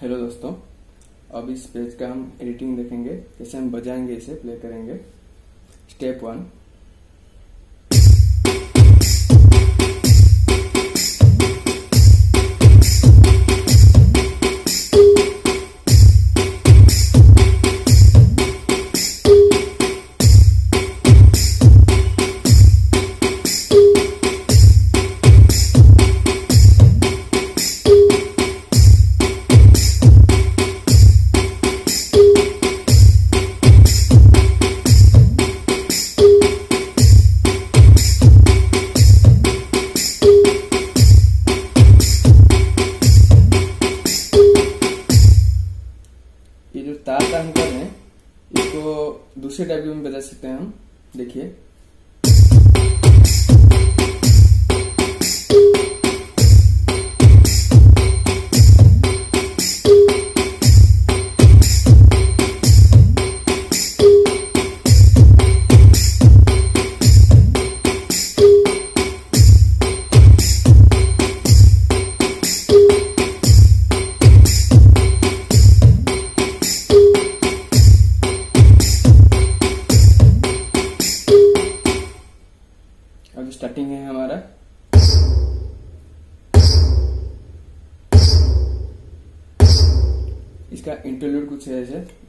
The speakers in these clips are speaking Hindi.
हेलो दोस्तों, अब इस पेज का हम एडिटिंग देखेंगे, कैसे हम बजाएँगे, इसे प्ले करेंगे। स्टेप वन टाइप में बदल सकते हैं हम देखिए अब स्टार्टिंग है हमारा। इसका इंटरल्यूड कुछ है ऐसे।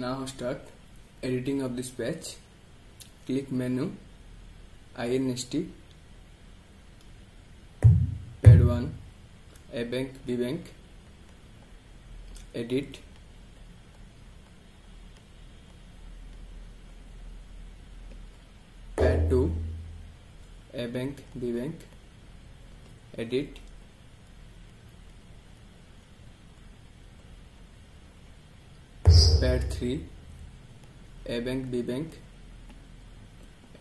Now start editing of this page. Click menu, INST, pad 1, A bank, B bank, edit, pad 2, A bank, B bank, edit, pad three A bank B bank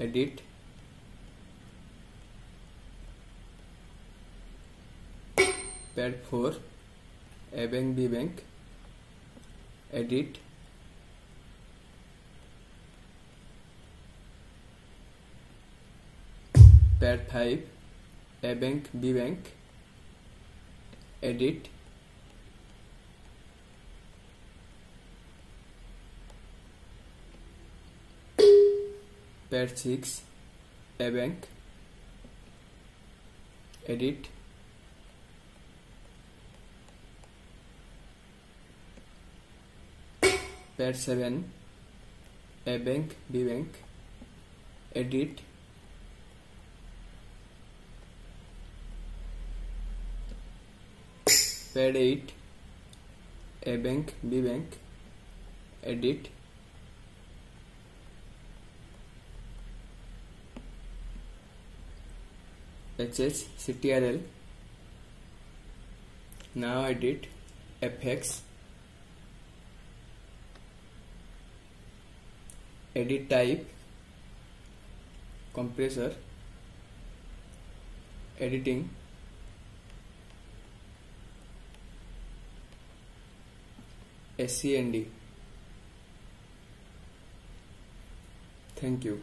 edit pad four A bank B bank edit pad five A bank B bank edit pad 6 a bank edit pad 7 a bank b bank edit pad 8 a bank b bank edit hs ctrl now edit fx edit type. Compressor. Editing. Scnd thank you